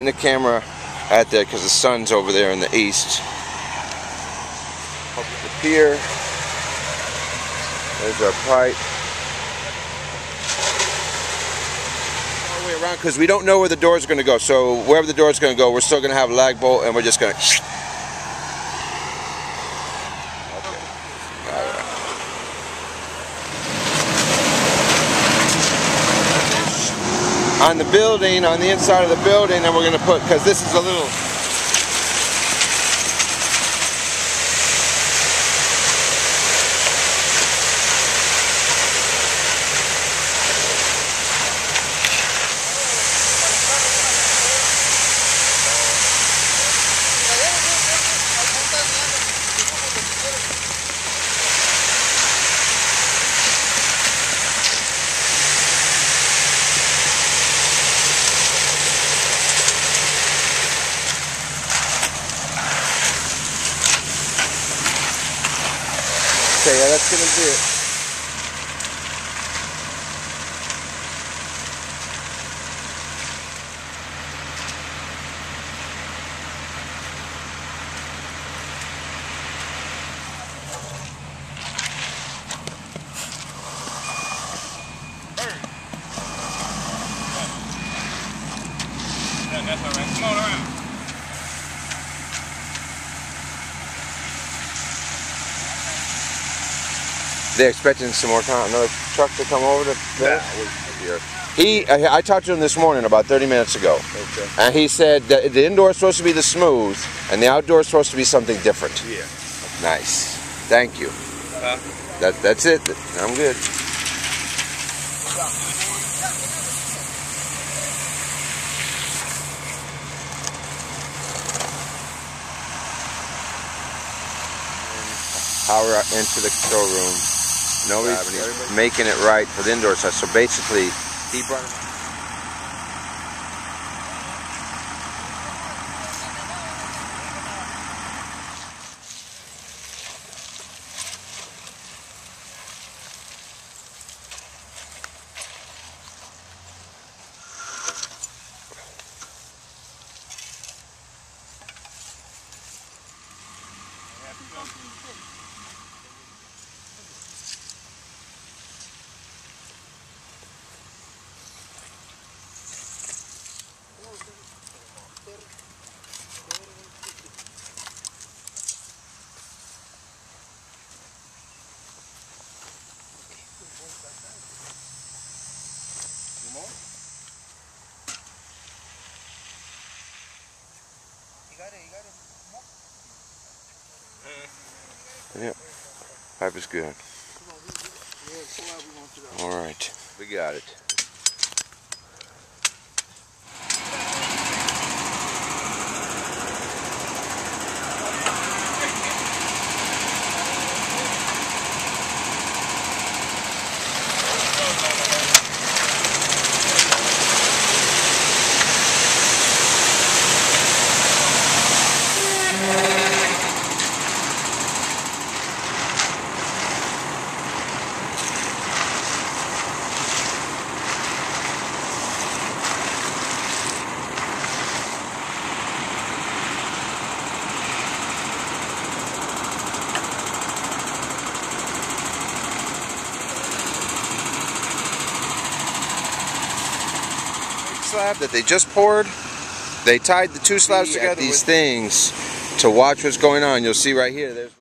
the camera at there because the sun's over there in the east. Up the pier. There's our pipe. All the way around because we don't know where the door's going to go. So wherever the door's going to go, we're still going to have lag bolt and we're just going to. On the building, on the inside of the building, and we're going to put, because this is a little, Okay, yeah, that's gonna do it. That's all right. Come on around. They expecting some more time, another truck to come over to there? He, I, I talked to him this morning about 30 minutes ago, Okay. and he said that the indoor is supposed to be the smooth, and the outdoor is supposed to be something different. Yeah. Nice. Thank you. Huh? That, that's it. I'm good. Power into the control room. Nobody's making it right for the indoor stuff. So basically, he brought. Yep. Pipe is good. All right. We got it. Slab that they just poured. They tied the two slabs together. These things to watch what's going on. You'll see right here. There's